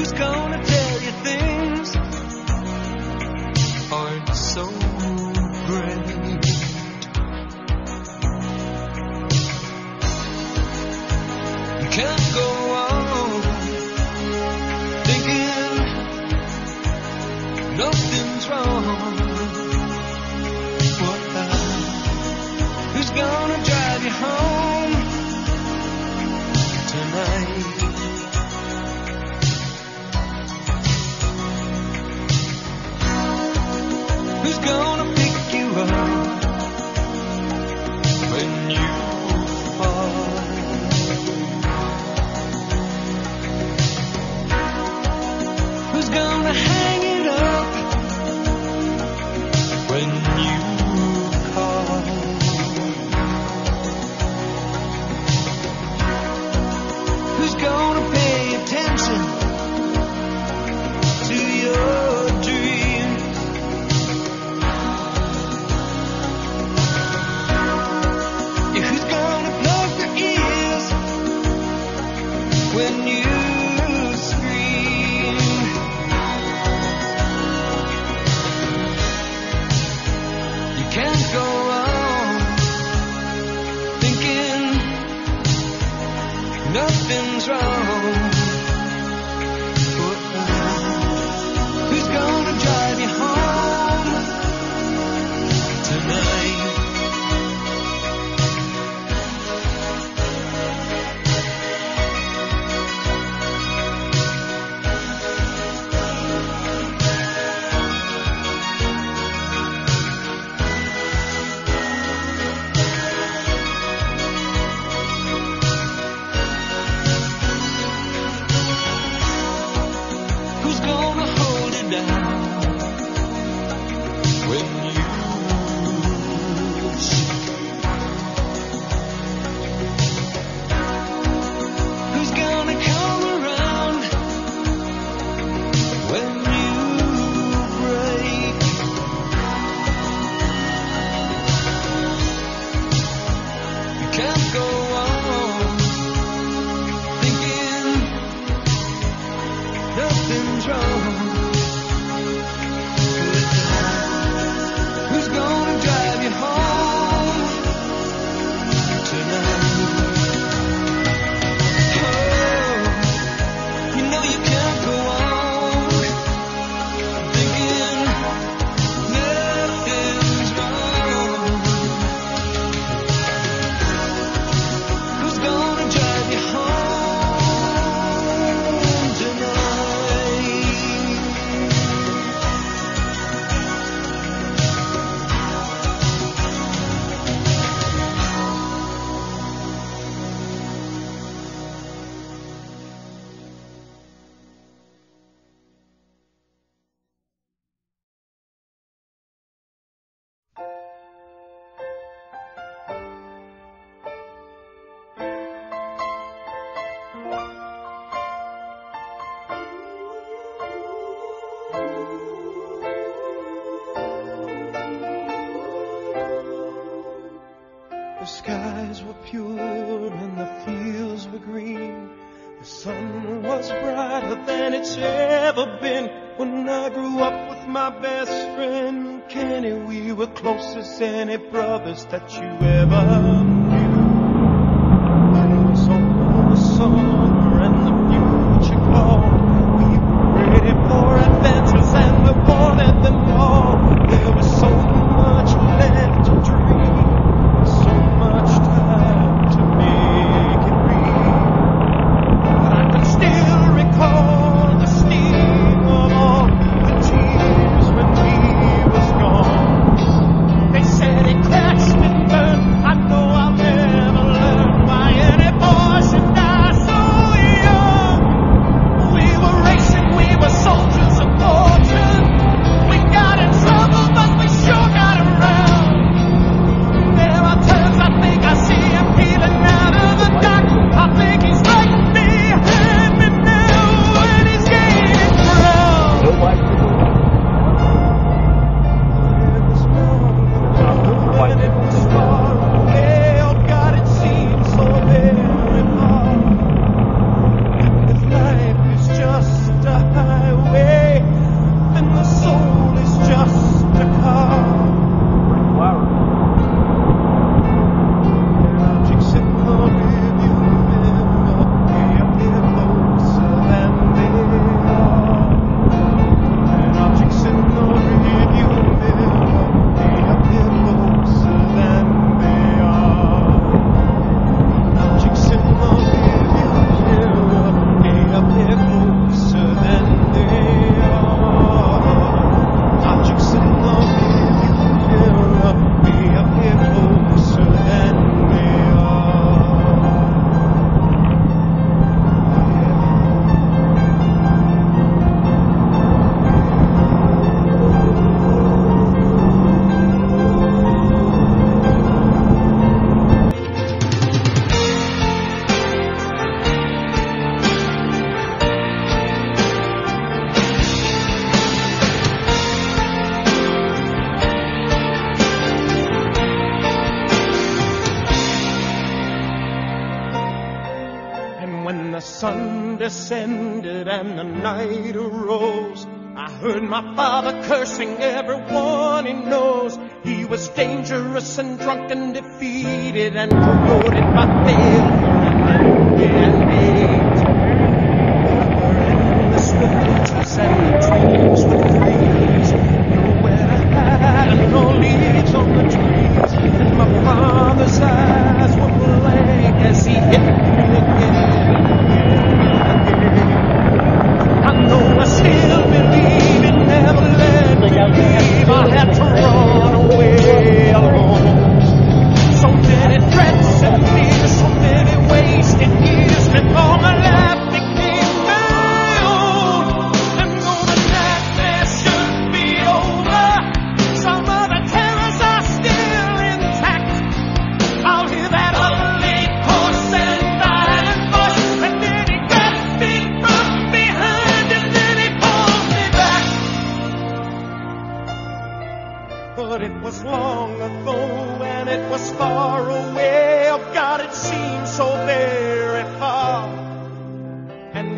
Who's gonna tell you things aren't so great? You can't go on thinking nothing's wrong. 眼中。brighter than it's ever been. When I grew up with my best friend Kenny, we were closest any brothers that you ever knew. And it was over the summer and the future called. We were ready for adventures and the boy. Descended and the night arose, I heard my father cursing everyone he knows. He was dangerous and drunk and defeated and corroded by failure and and hate. And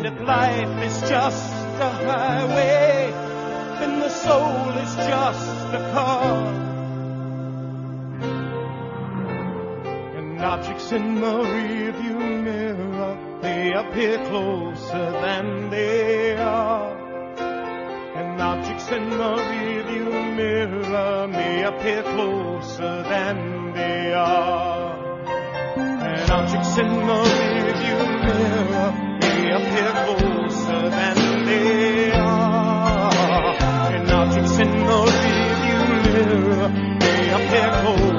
If life is just a highway, and the soul is just a car. And objects in the rearview mirror, they appear closer than they are. And objects in the rearview mirror may appear closer than they are. And objects in the appear closer than they are. And objects in the rearview mirror may appear closer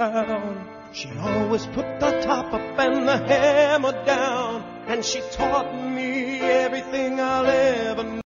town. She always put the top up and the hammer down. And she taught me everything I'll ever know.